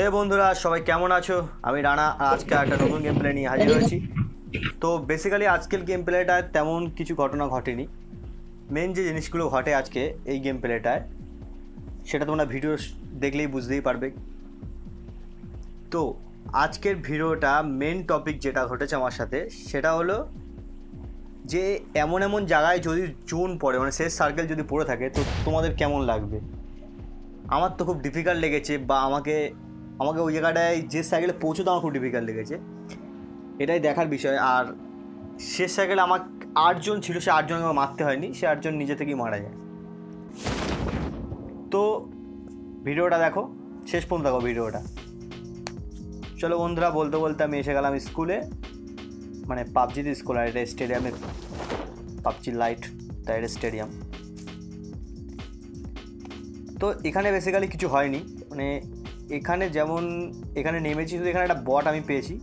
হে বন্ধুরা, সবাই কেমন আছো? আমি রানা আর আজকে একটা নতুন গেম প্লে নিয়ে হাজির হয়েছি। তো বেসিক্যালি আজকের গেম প্লেটায় তেমন কিছু ঘটনা ঘটেনি। মেন যে জিনিসগুলো ঘটে আজকে এই গেম প্লেটায় সেটা তোমরা ভিডিও দেখলেই বুঝতেই পারবে। তো আজকের ভিডিওটা মেন টপিক যেটা ঘটেছে আমার সাথে, সেটা হলো যে এমন এমন জায়গায় যদি জোন পড়ে মানে শেষ সার্কেল যদি পড়ে থাকে, তো তোমাদের কেমন লাগবে? আমার তো খুব ডিফিকাল্ট লেগেছে বা আমাকে আমাকে ওই জায়গাটায় যে সাইকেলে পৌঁছতে আমার খুব ডিফিকাল্ট লেগেছে। এটাই দেখার বিষয়। আর শেষ সাইকেলে আমার আটজন ছিল, সে আটজনকে আমার মারতে হয়নি, সে আটজন নিজে থেকেই মারা যায়। তো ভিডিওটা দেখো, শেষ পর্যন্ত দেখো ভিডিওটা। চলো বন্ধুরা, বলতে বলতে আমি এসে গেলাম স্কুলে মানে পাবজিতে স্কুল আর এটা স্টেডিয়ামে পাবজি লাইট তাই এটা স্টেডিয়াম তো এখানে বেসিক্যালি কিছু হয়নি। মানে এখানে যেমন, এখানে নেমেছি, শুধু এখানে একটা বট আমি পেয়েছি।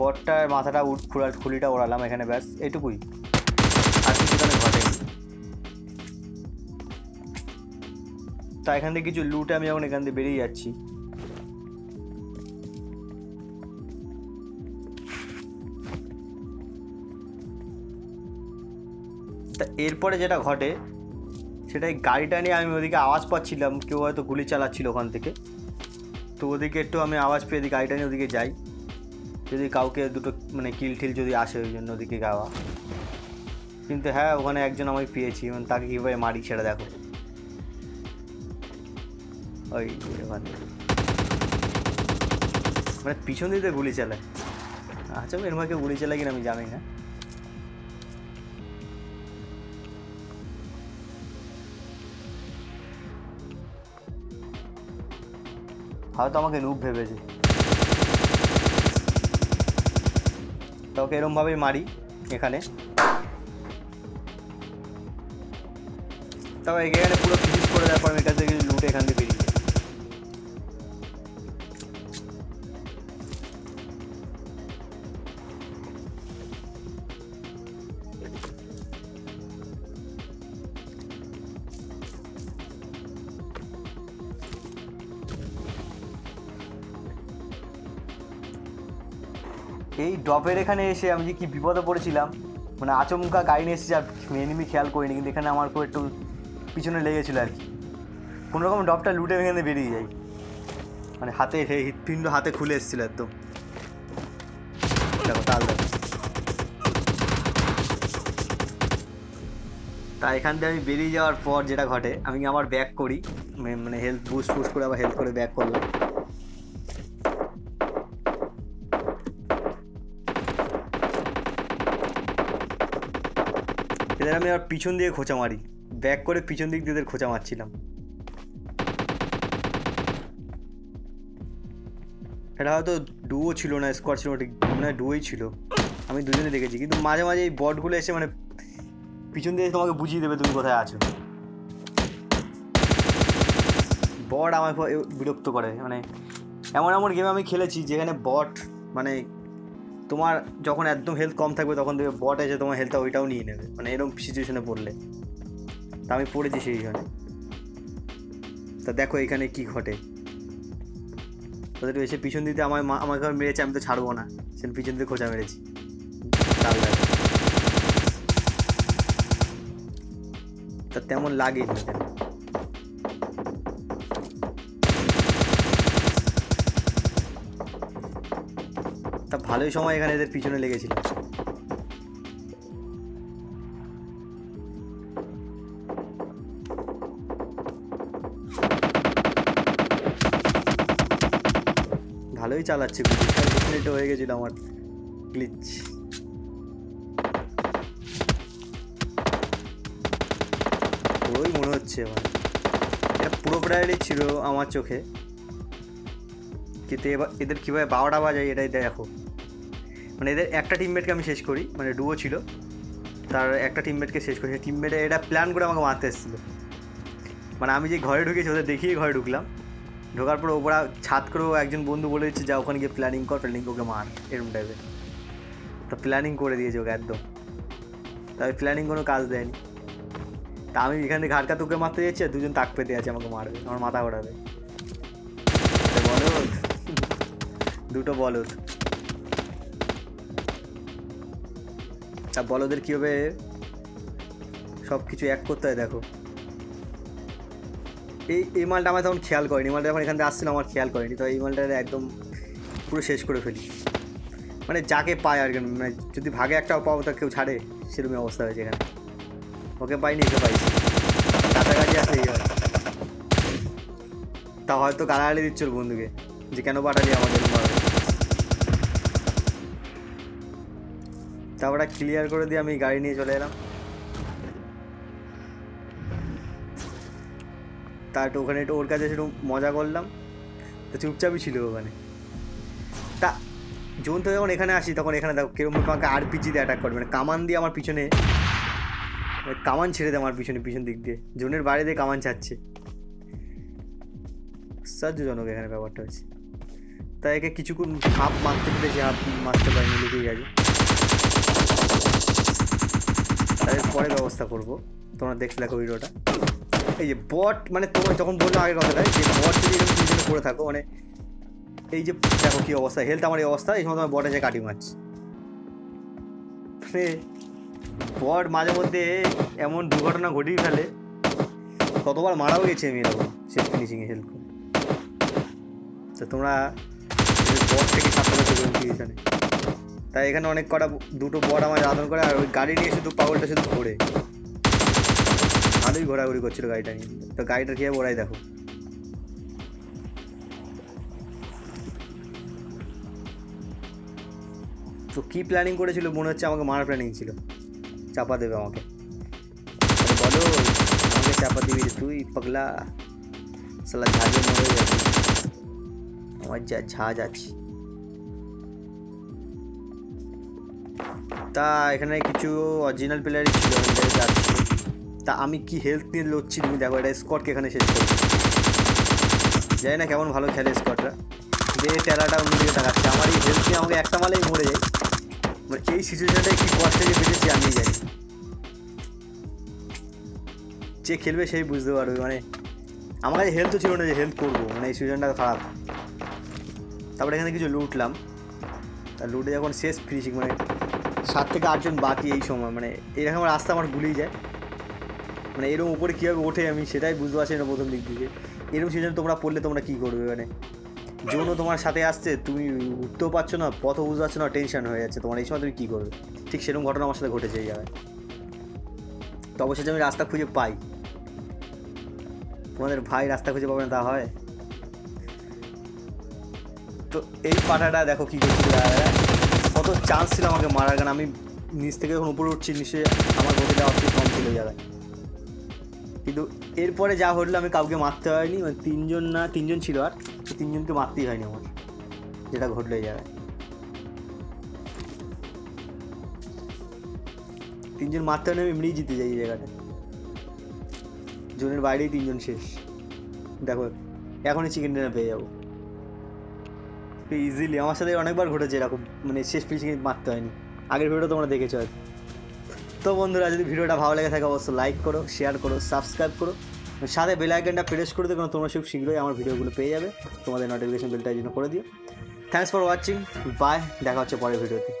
বটটার মাথাটা উঠ, খুলা, খুলিটা ওড়ালাম এখানে, ব্যাস, এটুকুই। আর কিছু এখানে ঘটেনি। তা এখান থেকে কিছু লুটে আমি যখন এখান থেকে বেরিয়ে যাচ্ছি। তা এরপরে যেটা ঘটে সেটাই গাড়িটা নিয়ে আমি ওদিকে আওয়াজ পাচ্ছিলাম, কেউ হয়তো গুলি চালাচ্ছিল ওখান থেকে। তো ওদিকে একটু আমি আওয়াজ পেয়ে দিই গাড়িটা ওদিকে যাই। যদি কাউকে দুটো মানে কিল ঠিল যদি আসে ওই জন্য ওদিকে গাওয়া কিন্তু হ্যাঁ ওখানে একজন আমি পেয়েছি মানে তাকে কীভাবে মারি সেটা দেখো। ওই মানে পিছন দিতে গুলি চালায়। আচ্ছা এর মাকে গুলি চালায় কিনা আমি জানি না। হয়তো আমাকে লুপ ভেবেছে। তোকে এরমভাবেই মারি এখানে। তবে এখানে পুরো ফিনিশ করে দেওয়ার পর আমি এখান থেকে লুট এখান এই ড্রপের এখানে এসে আমি যে কি বিপদে পড়েছিলাম মানে আচমকা গাড়ি নিয়ে এসেছি আর এনিমি খেয়াল করিনি, কিন্তু এখানে আমার খুব একটু পিছনে লেগেছিলো আর কি। কোনো রকম ড্রপটা লুটে এখানে বেরিয়ে যাই। মানে হাতে হে- হৃৎপিণ্ড হাতে খুলে এসেছিল একদম। দেখো, তাল দেখো। তা এখান থেকে আমি বেরিয়ে যাওয়ার পর যেটা ঘটে, আমি আবার ব্যাক করি মানে- হেলথ বুস্ট ফুস্ট করে আবার হেল্প করে ব্যাক করলাম। এদের আমি আবার পিছন দিয়ে খোঁচা মারি। ব্যাক করে পিছন দিক দিয়ে খোঁচা মারছিলাম। এটা হয়তো ডুও ছিল না স্কোয়াড ছিল মনে ডুয়োই ছিল। আমি দুজনে দেখেছি, কিন্তু মাঝে মাঝে এই বটগুলো এসে মানে পিছন দিয়ে তোমাকে বুঝিয়ে দেবে তুমি কোথায় আছো। বট খুব বিরক্ত করে মানে এমন এমন গেম আমি খেলেছি যেখানে বট মানে তোমার যখন একদম হেলথ কম থাকবে, তখন দেখবে বট এসে তোমার হেলথটা ওইটাও নিয়ে নেবে। মানে এরকম সিচুয়েশনে পড়লে। তা আমি পড়েছি সেই জন্য। তা দেখো এখানে কি ঘটে। ওদের এসে পিছন দিতে আমার মা, আমাকে মেরেছে, আমি তো ছাড়বো না। সে পিছন দিয়ে খোঁচা মেরেছি। তা তেমন লাগে ভালোই সময় এখানে এদের পিছনে লেগেছিল। ভালোই চালাচ্ছে মিনিট হয়ে গেছিল আমার গ্লিচ পুরোই মনে হচ্ছে আমার। এটা পুরো প্রায়ই ছিল আমার চোখে। কিন্তু এবার এদের কীভাবে বারোটা বাজায় এটাই দেখো। মানে এদের একটা টিমমেটকে আমি শেষ করি মানে ডুও ছিল। তার একটা টিমমেটকে শেষ করি, সেই টিমমেটে এটা প্ল্যান করে আমাকে মারতে এসেছিল। মানে আমি যে ঘরে ঢুকেছি, ওদের দেখিয়ে ঘরে ঢুকলাম। ঢোকার পর ওপরা ছাদ করেও একজন বন্ধু বলে দিচ্ছে যা ওখানে গিয়ে প্ল্যানিং কর প্ল্যানিং ওকে মার এরকম টাইপের তো প্ল্যানিং করে দিয়েছে ওকে একদম। তবে প্ল্যানিং কোনো কাজ দেয়নি। তা আমি এখানে ঘাটকা তোকে মারতে যাচ্ছি আর দুজন তাক পেতে আছে আমাকে মারবে, আমার মাথা ঘোরাবে। বলো দুটো বলদ। তা বলদের কীভাবে সব কিছু এক করতে হয় দেখো। এই এই মালটা আমার তখন খেয়াল করেনি, মালটা যখন এখান থেকে আসছিল আমার খেয়াল করেনি, তো এই মালটা একদম পুরো শেষ করে ফেলি। মানে যাকে পায় আর মানে যদি ভাগে একটাও পাবো তা কেউ ছাড়ে, সেরকমই অবস্থা হয়েছে এখানে। ওকে পাইনি একে পাইছি। কাছাকাছি আসলে এই তা হয়তো গালাগালি দিচ্ছিল বন্ধুকে, যে কেন পাঠালি আমাদের মারবে তারপরে ক্লিয়ার করে দিয়ে আমি গাড়ি নিয়ে চলে এলাম। তা একটু ওখানে একটু ওর কাছে একটু মজা করলাম। তো চুপচাপই ছিল ওখানে। তা যখন তো যখন এখানে আসি তখন এখানে দেখো কেরম আমাকে আরপিজি দিয়ে অ্যাটাক করবে। মানে কামান দিয়ে আমার পিছনে মানে কামান ছেড়ে দেয় আমার পিছনে, পিছন দিক দিয়ে। জোনের বাইরে দিয়ে কামান ছাড়ছে। আশ্চর্যজনক এখানে ব্যাপারটা হচ্ছে তাই একে কিছুক্ষণ হাফ মারতে পেরেছি, হাফ মারতে পারিনি, লুকিয়ে গেছে তাই পরে ব্যবস্থা করব। তোমরা দেখতে দেখো ভিডিওটা। এই যে বট মানে তোমার যখন বললাম আগের কথাটা যে বট যদি এরকম পিছনে পড়ে থাকো মানে এই যে দেখো কি অবস্থা হেলথ আমার এই অবস্থা, এই সময় তোমার বটে যে কাটি মানে বট মাঝে মধ্যে এমন দুর্ঘটনা ঘটিয়ে ফেলে, কতবার মারাও গেছে আমি এরকম শেষ ফিনিশিংয়ে হেল্প করে। তো তোমরা বট থেকে থাকবে এখানে। তাই এখানে অনেক কটা দুটো বট আমার আদর করে আর ওই গাড়ি নিয়ে শুধু পাগলটা শুধু ঘোরে ভালোই ঘোরাঘুরি করছিল গাড়িটা নিয়ে। তো গাড়িটা খেয়ে ওরাই দেখো। তো কি প্ল্যানিং করেছিল? মনে হচ্ছে আমাকে মারার প্ল্যানিং ছিল। চাপা দেবে আমাকে। বলো, আমাকে চাপা দিবি তুই, পাগলা। সালা ঝাঁজে মরে যাবে। আমার যা ঝাঁজ আছে। তা এখানে কিছু অরিজিনাল প্লেয়ারই ছিল তা আমি কি হেলথ নিয়ে লড়ছি তুমি দেখো, এটা স্কটকে এখানে শেষ করছি। জানি না কেমন ভালো খেলে স্কটরা যে টেরাটা অন্যদিকে দেখাচ্ছে আমার এই হেলথ নিয়ে আমাকে একটা মালেই মরে যায়। মানে এই সিচুয়েশনটায় কি কষ্টে যে বেঁচেছি আমি জানি। যে খেলবে সেই বুঝতে পারবে মানে আমার কাছে হেলথও ছিল না যে হেল্প করব মানে এই সিচুয়েশনটা খারাপ। তারপরে এখানে কিছু লুটলাম। তা লুটে যখন শেষ ফিনিশিং মানে সাত থেকে আটজন বাকি এই সময় মানে এরকম রাস্তা আমার ভুলেই যায়। মানে এরকম উপরে কীভাবে ওঠে আমি সেটাই বুঝতে পারছি না প্রথম দিক থেকে। এরকম সিজন তোমরা পড়লে তোমরা কী করবে মানে? জোনও তোমার সাথে আসছে, তুমি উঠতেও পারছ না পথ বুঝতে পারছ না টেনশন হয়ে যাচ্ছে। তোমার এই সময় তুমি কী করবে? ঠিক সেরকম ঘটনা আমার সাথে ঘটেছে এই জায়গায়। তো অবশ্যই আমি রাস্তা খুঁজে পাই। তোমাদের ভাই রাস্তা খুঁজে পাবে না তা হয়? তো এই পাঠাটা দেখো কী করছিল চান্স ছিল আমাকে মারার, কারণ আমি নিচ থেকে যখন উপরে উঠছি নিশ্চয়ই আমার গতিটা অতি কম ছিল জায়গায়। কিন্তু এরপরে যা হলো, আমি কাউকে মারতে হয়নি মানে তিনজন না, তিনজন ছিল আর, তো তিনজনকে মারতেই হয়নি আমার, যেটা ঘটলো এই জায়গায়। তিনজন মারতে হয়নি আমি এমনিই জিতে যাই এই জায়গাটা জোনের বাইরেই তিনজন শেষ। দেখো, এখনই চিকেন ডিনার পেয়ে যাব। ইজিলি আমার সাথে অনেকবার ঘটেছে এরকম মানে শেষ ফিনিশিংয়ে মারতে হয়নি। আগের ভিডিও তোমরা দেখেছ হয়তো। তো বন্ধুরা, যদি ভিডিওটা ভালো লেগে থাকে, অবশ্যই লাইক করো শেয়ার করো সাবস্ক্রাইব করো। সাথে বেল আইকনটা প্রেস করে দেবো তোমরা খুব শীঘ্রই আমার ভিডিওগুলো পেয়ে যাবে। তোমাদের নোটিফিকেশন বেলটা জন্য করে দিও। থ্যাংকস ফর ওয়াচিং বাই দেখা হচ্ছে পরের ভিডিওতে